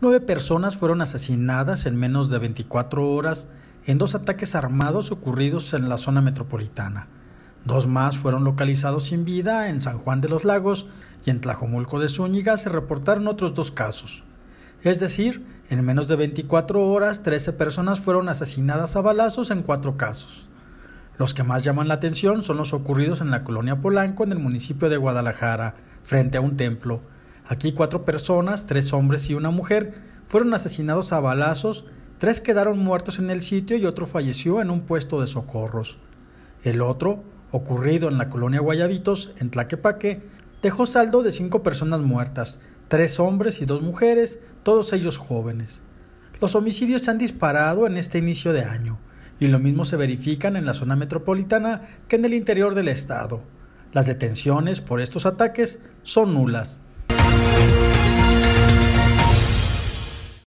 nueve personas fueron asesinadas en menos de 24 horas en dos ataques armados ocurridos en la zona metropolitana. Dos más fueron localizados sin vida en San Juan de los Lagos y en Tlajomulco de Zúñiga se reportaron otros dos casos. Es decir, en menos de 24 horas, 13 personas fueron asesinadas a balazos en cuatro casos. Los que más llaman la atención son los ocurridos en la colonia Polanco, en el municipio de Guadalajara, frente a un templo. Aquí cuatro personas, tres hombres y una mujer, fueron asesinados a balazos, tres quedaron muertos en el sitio y otro falleció en un puesto de socorros. El otro, ocurrido en la colonia Guayabitos, en Tlaquepaque, dejó saldo de cinco personas muertas, tres hombres y dos mujeres, todos ellos jóvenes. Los homicidios se han disparado en este inicio de año, y lo mismo se verifican en la zona metropolitana que en el interior del estado. Las detenciones por estos ataques son nulas. Thank you.